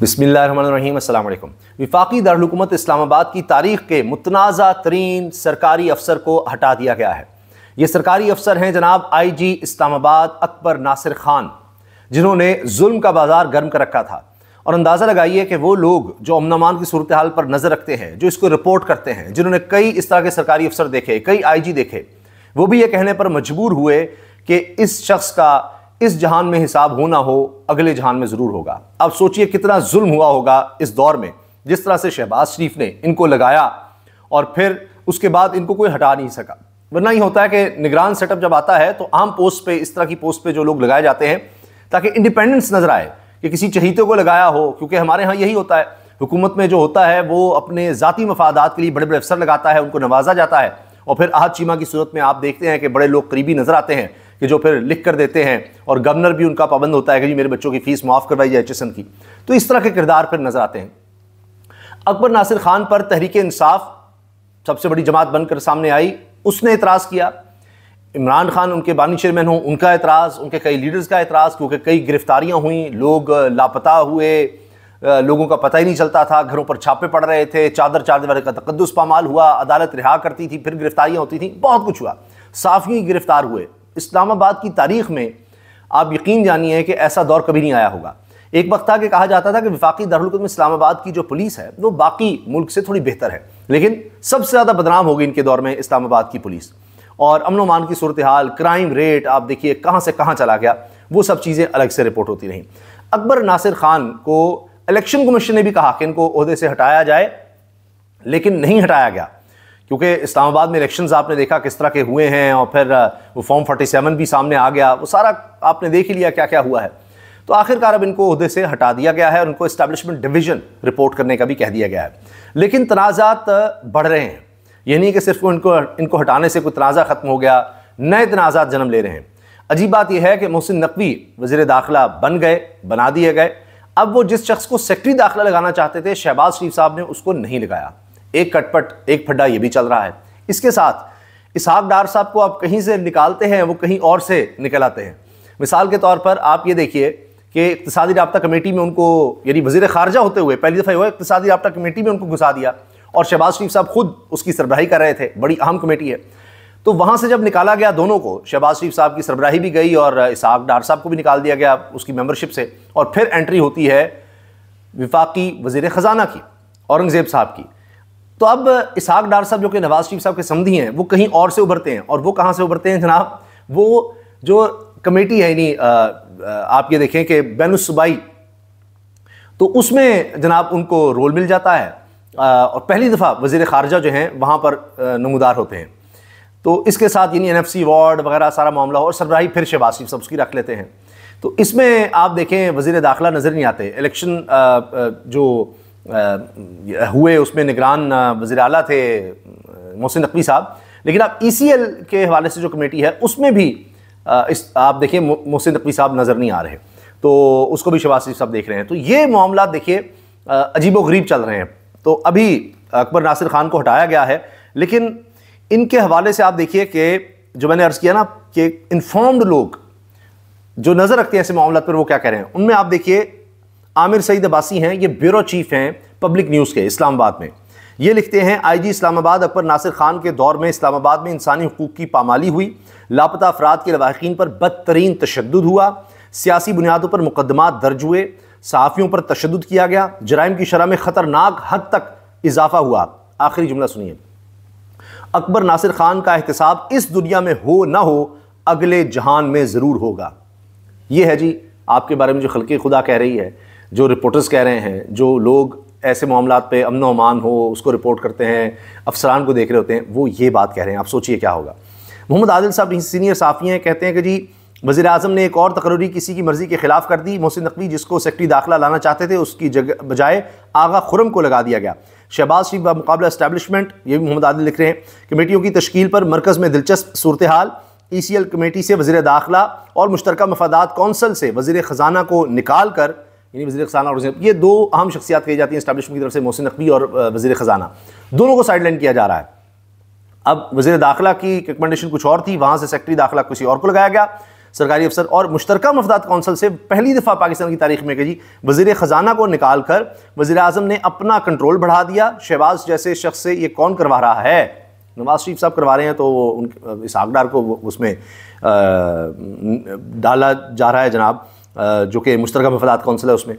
बिसमीम विफाकी दारकूमत इस्लामाबाद की तारीख के मुतनाज़ा तरीन सरकारी अफसर को हटा दिया गया है। ये सरकारी अफसर हैं जनाब आई जी इस्लामाबाद अकबर नासिर खान, जिन्होंने जुल्म का बाज़ार गर्म कर रखा था। और अंदाज़ा लगाइए कि वो लोग जो अमनमान की सूरत हाल पर नज़र रखते हैं, जो इसको रिपोर्ट करते हैं, जिन्होंने कई इस तरह के सरकारी अफसर देखे, कई आई जी देखे, वो भी ये कहने पर मजबूर हुए कि इस शख्स का इस जहान में हिसाब होना हो, अगले जहान में ज़रूर होगा। अब सोचिए कितना जुल्म हुआ होगा इस दौर में। जिस तरह से शहबाज शरीफ ने इनको लगाया और फिर उसके बाद इनको कोई हटा नहीं सका। वरना ही होता है कि निगरान सेटअप जब आता है तो आम पोस्ट पे, इस तरह की पोस्ट पे जो लोग लगाए जाते हैं, ताकि इंडिपेंडेंस नज़र आए कि किसी चहीते को लगाया हो, क्योंकि हमारे यहाँ यही होता है। हुकूमत में जो होता है, वो अपने ज़ाती मफादात के लिए बड़े बड़े अफसर लगाता है, उनको नवाजा जाता है। और फिर आहत चीमा की सूरत में आप देखते हैं कि बड़े लोग करीबी नज़र आते हैं। कि जो फिर लिख कर देते हैं, और गवर्नर भी उनका पाबंद होता है कि जी, मेरे बच्चों की फ़ीस माफ़ करवाई जाए एचएसएन की। तो इस तरह के किरदार फिर नज़र आते हैं। अकबर नासिर खान पर तहरीक इंसाफ सबसे बड़ी जमात बनकर सामने आई। उसने एतराज़ किया। इमरान खान उनके बानी चेयरमैन हों, उनका एतराज़ उनके कई लीडर्स का एतराज़ क्योंकि कई गिरफ्तारियाँ हुई, लोग लापता हुए लोगों का पता ही नहीं चलता था, घरों पर छापे पड़ रहे थे, चादर चादर वाले का तकदस पामाल हुआ, अदालत रिहा करती थी, फिर गिरफ्तारियाँ होती थी, बहुत कुछ हुआ। साफ़ी गिरफ़्तार हुए। इस्लामाबाद की तारीख में आप यकीन जानिए कि ऐसा दौर कभी नहीं आया होगा। एक वक्त था कि कहा जाता था कि विफाकी दारुल इस्लामाबाद की जो पुलिस है, वो बाकी मुल्क से थोड़ी बेहतर है। लेकिन सबसे ज़्यादा बदनाम होगी इनके दौर में इस्लामाबाद की पुलिस। और अमन मान की सूरत हाल क्राइम रेट, आप देखिए कहाँ से कहाँ चला गया, वो सब चीज़ें अलग से रिपोर्ट होती रहीं। अकबर नासिर खान को इलेक्शन कमीशन ने भी कहा कि इनको अहदे से हटाया जाए, लेकिन नहीं हटाया गया। क्योंकि इस्लामाबाद में इलेक्शंस आपने देखा किस तरह के हुए हैं और फिर वो फॉर्म 47 भी सामने आ गया। वो सारा आपने देख ही लिया क्या क्या हुआ है। तो आखिरकार अब इनको अहदे से हटा दिया गया है और उनको इस्टेब्लिशमेंट डिवीज़न रिपोर्ट करने का भी कह दिया गया है। लेकिन तनाज़ात बढ़ रहे हैं। ये नहीं कि सिर्फ़ इनको इनको हटाने से कोई तनाज़ा ख़त्म हो गया, नए तनाज़ात जन्म ले रहे हैं। अजीब बात यह है कि मोहसिन नकवी वज़ीर दाखिला बन गए, बना दिए गए। अब वो जिस शख्स को सेक्रेटरी दाखिला लगाना चाहते थे, शहबाज शरीफ साहब ने उसको नहीं लगाया। एक कटपट, एक फड्डा ये भी चल रहा है। इसके साथ, इसहाक डार साहब को आप कहीं से निकालते हैं, वो कहीं और से निकल आते हैं। मिसाल के तौर पर आप ये देखिए कि इकतदी रबता कमेटी में उनको, यानी वज़ीर खारजा होते हुए, पहली दफ़ा हुआ इकतदी रबता कमेटी में उनको घुसा दिया और शहबाज शरीफ साहब खुद उसकी सरबराही कर रहे थे। बड़ी अहम कमेटी है। तो वहाँ से जब निकाला गया दोनों को, शहबाज शरीफ साहब की सरबराही भी गई और इसहाक डार साहब को भी निकाल दिया गया उसकी मेंबरशिप से और फिर एंट्री होती है विफाकी वज़ीर ख़जाना की, औरंगज़ेब साहब की। तो अब इसहाक डार साहब जो कि नवाज़ शरीफ साहब के समधी हैं, वो कहीं और से उभरते हैं। और वो कहाँ से उभरते हैं जनाब? वो जो कमेटी है, यानी आप ये देखें कि बैनुसबाई तो उसमें जनाब उनको रोल मिल जाता है। और पहली दफ़ा वज़ीर खारजा जो हैं, वहाँ पर नमदार होते हैं। तो इसके साथ, यानी एन एफ़ सी वार्ड वगैरह सारा मामला और सरबराही फिर शहबाज शरीफ साहब उसकी रख लेते हैं। तो इसमें आप देखें, वज़ीर दाखिला नज़र नहीं आते। इलेक्शन जो हुए, उसमें निगरान वज़ी अला थे मोहसिन नकवी साहब। लेकिन आप ई सी एल के हवाले से जो कमेटी है, उसमें भी इस, आप देखिए मोहसिन नकवी साहब नज़र नहीं आ रहे तो उसको भी शबाज साहब देख रहे हैं। तो ये मामला देखिए अजीब गरीब चल रहे हैं। तो अभी अकबर नासिर खान को हटाया गया है। लेकिन इनके हवाले से आप देखिए कि जो मैंने अर्ज़ किया ना, कि इन्फॉर्म्ड लोग जो नज़र रखते हैं ऐसे मामला पर, वो क्या कह रहे हैं? उनमें आप देखिए आमिर सईद अब्बासी हैं, ये ब्यूरो चीफ हैं पब्लिक न्यूज़ के इस्लामाबाद में। ये लिखते हैं, आईजी इस्लामाबाद, अकबर नासिर खान के दौर में इस्लामाबाद में इंसानी हकूक़ की पामाली हुई। लापता अफराद के लवाकिन पर बदतरीन तशद हुआ। सियासी बुनियादों पर मुकदमा दर्ज हुए। सहाफ़ियों पर तशद किया गया। जराइम की शरह में ख़तरनाक हद तक इजाफा हुआ। आखिरी जुमला सुनिए। अकबर नासिर खान का एहतसाब इस दुनिया में हो ना हो, अगले जहान में ज़रूर होगा। यह है जी, आपके बारे में जो खलके खुदा कह रही है जो रिपोर्टर्स कह रहे हैं, जो लोग ऐसे मामला पे अमन अमान हो, उसको रिपोर्ट करते हैं, अफसरान को देख रहे होते हैं, वो ये बात कह रहे हैं। आप सोचिए क्या होगा। मोहम्मद आदिल साहब सीनियर साफ़ी हैं, कहते हैं कि जी वजी अजम ने एक और तकररी किसी की मर्ज़ी के खिलाफ कर दी। मोहसिन नकवी, जिसको सेक्रेटरी दाखिला लाना चाहते थे, उसकी जगह, बजाय आगा खुरम को लगा दिया गया। शहबाज शरीफ मुकाबला इस्टेबलिशमेंट ये भी मोहम्मद आदिल लिख रहे हैं, कमेटियों की तश्कील पर मरकज़ में दिलचस्प सूरत हाल ई सी एल कमेटी से वजी दाखिला और मुश्तर मफादात कौंसल से वजी ख़जाना को निकाल कर यानी वजी खजाना और ये दो अहम शख्सियात कही जाती हैं इस्टेब्लिशमेंट की तरफ़ से, मोहसिन नकवी और वजी ख़जाना। दोनों को साइड लाइन किया जा रहा है। अब वजी दाखिला की रिकमेंडेशन कुछ और थी, वहाँ से सेक्रेटरी दाखिला किसी और को लगाया गया। सरकारी अफसर और मुश्तरका मफदात कौंसल से पहली दफ़ा पाकिस्तान की तारीख में जी वज़ीर ख़जाना को निकाल कर वजी अजम ने अपना कंट्रोल बढ़ा दिया। शहबाज जैसे शख्स से ये कौन करवा रहा है? नवाज़ शरीफ साहब करवा रहे हैं तो उन इस आगडार को उसमें डाला जा रहा है जनाब। जो कि मुश्तरका मफदात कौंसिल है उसमें।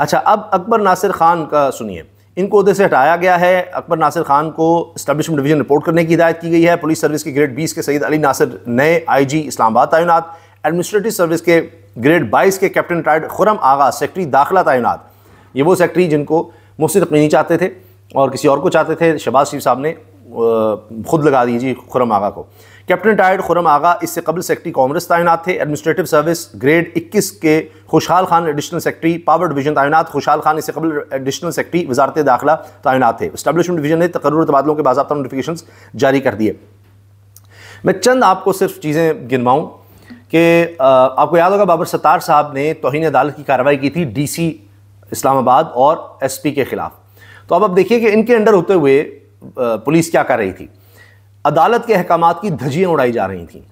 अच्छा अब अकबर नासिर ख़ान का सुनिए। इनको उहदे से हटाया गया है। अकबर नासिर खान को इस्टबलिशमेंट डिवीज़न रिपोर्ट करने की हिदायत की गई है। पुलिस सर्विस के ग्रेड 20 के सईद अली नासिर, नए आई आईजी इस्लामाबाद तैनात। एडमिनिस्ट्रेटिव सर्विस के ग्रेड 22 के कैप्टन टाइड खुरम आगा सेक्रेटरी दाखिला तैनात। ये वो सेक्रेटरी जिनको मुफ़्त तकनीनी चाहते थे और किसी और को चाहते थे। शहबाज शरीफ साहब ने खुद लगा दीजिए खुरम आगा को। कैप्टन टायर्ड खुरम आगा, इससे कबल सेक्रेटरी कांग्रेस तैनात थे। एडमिनिस्ट्रेटिव सर्विस ग्रेड 21 के Khushhal Khan additional secretary power division तैनात, खुशहाल खान इससे कबल एडिशनल सेक्रेटरी, वजारत दाखिला तैनात थे। स्टैब्लिशमेंट डिवीज़न ने तकर्र तबादलों के बाबा नोटिफिकेशन जारी कर दिए। मैं चंद आपको सिर्फ़ चीज़ें गिनवाऊँ कि आपको याद होगा बाबर सत्तार साहब ने तोहन अदालत की कार्रवाई की थी डी सी इस्लामाबाद और एस पी के ख़िलाफ़। तो अब अब देखिए कि इनके अंडर होते हुए पुलिस क्या कर रही थी? अदालत के अहकाम की धजियाँ उड़ाई जा रही थी।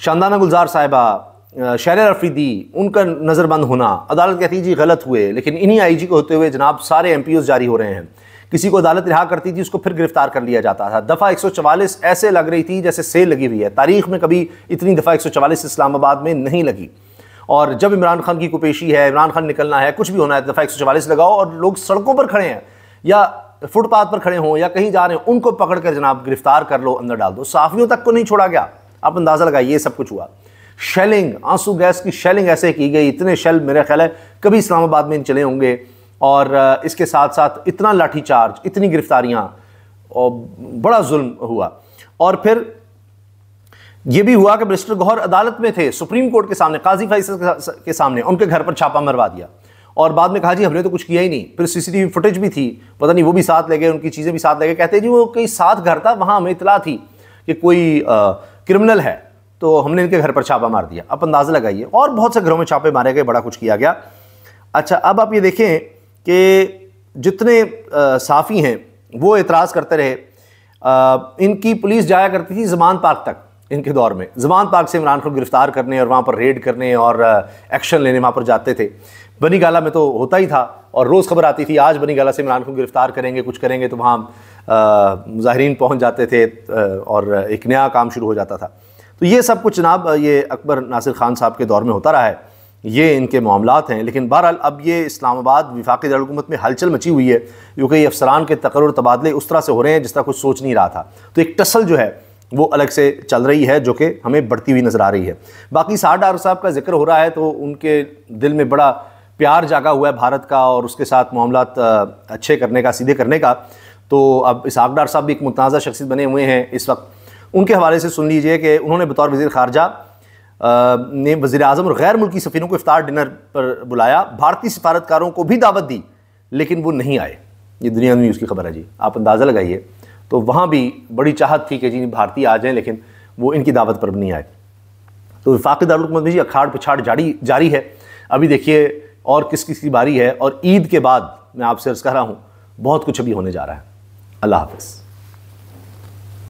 शानदाना गुलजार साहिबा शहर अफरीदी उनका नज़रबंद होना, अदालत कहती जी गलत हुए, लेकिन इन्हीं आई जी को होते हुए जनाब सारे एम पी ओज जारी हो रहे हैं। किसी को अदालत रिहा करती थी, उसको फिर गिरफ़्तार कर लिया जाता था। दफ़ा एक सौ चवालीस ऐसे लग रही थी जैसे सेल लगी हुई है। तारीख में कभी इतनी दफ़ा एक सौ चवालीस इस्लामाबाद में नहीं लगी। और जब इमरान खान की कुपेशी है, इमरान खान निकलना है, कुछ भी होना है दफ़ा एक सौ चवालीस लगाओ और लोग सड़कों पर खड़े हैं। या फुटपाथ पर खड़े हों या कहीं जा रहे हैं, उनको पकड़ कर जनाब गिरफ़्तार कर लो, अंदर डाल दो। साफियों तक को नहीं छोड़ा गया। आप अंदाज़ा लगाइए सब कुछ हुआ। शेलिंग, आँसू गैस की शेलिंग ऐसे की गई, इतने शेल मेरे ख्याल है, कभी इस्लामाबाद में चले होंगे। और इसके साथ साथ इतना लाठीचार्ज, इतनी गिरफ्तारियाँ, और बड़ा जुल्म हुआ। और फिर यह भी हुआ कि मिस्टर गौहर अदालत में थे, सुप्रीम कोर्ट के सामने, काजी फैसल के सामने, उनके घर पर छापा मरवा दिया। और बाद में कहा जी हमने तो कुछ किया ही नहीं। फिर सीसीटीवी फुटेज भी थी पता नहीं वो भी साथ ले गए उनकी चीज़ें भी साथ ले गए कहते जी वो कहीं साथ घर था वहाँ हमें इतला थी कि कोई क्रिमिनल है। तो हमने इनके घर पर छापा मार दिया। अब अंदाज़ा लगाइए। और बहुत से घरों में छापे मारे गए बड़ा कुछ किया गया। अच्छा अब आप ये देखें कि जितने साफ़ी हैं वो एतराज़ करते रहे। आ, इनकी पुलिस जाया करती थी जमान पार्क तक इनके दौर में। जमान पार्क से इमरान को गिरफ़्तार करने और वहाँ पर रेड करने और एक्शन लेने वहाँ पर जाते थे। बनी गाला में तो होता ही था और रोज़ खबर आती थी, आज बनी गाला से इमरान को गिरफ़्तार करेंगे, कुछ करेंगे तो वहाँ मुजाहरीन पहुँच जाते थे और एक नया काम शुरू हो जाता था। तो ये सब कुछ जनाब, ये अकबर नासिर खान साहब के दौर में होता रहा है। ये इनके मामला हैं, लेकिन बहरहाल अब ये इस्लामाबाद विफाक दारकूमत में हलचल मची हुई है, क्योंकि ये अफसरान के तकर तबादले उस तरह से हो रहे हैं, जिस तरह कुछ सोच नहीं रहा था। तो एक टसल जो है, वो अलग से चल रही है, जो कि हमें बढ़ती हुई नज़र आ रही है। बाकी साठ डार साहब का ज़िक्र हो रहा है तो उनके दिल में बड़ा प्यार जागा हुआ है भारत का और उसके साथ मामला अच्छे करने का, सीधे करने का तो अब इस आगडार साहब भी एक मुतनाज़ा शख्सियत बने हुए हैं इस वक्त। उनके हवाले से सुन लीजिए कि उन्होंने बतौर वज़ी ख़ारजा ने वज़ी अजम और गैर मुल्की सफ़ीरों को इफ्तार डिनर पर बुलाया। भारतीय सफारतकारों को भी दावत दी, लेकिन वो नहीं आए। ये दुनिया न्यूज़ की खबर है जी। आप अंदाज़ा लगाइए। तो वहाँ भी बड़ी चाहत थी कि जी भारतीय आ जाएँ, लेकिन वो इनकी दावत पर भी नहीं आए। तो विफाक दारुकमत में जी अखाड़ पिछाड़ जारी जारी है। अभी देखिए और किस किस की बारी है? और ईद के बाद मैं आपसे अर्ज़ कर रहा हूँ, बहुत कुछ अभी होने जा रहा है। अल्लाह हाफ़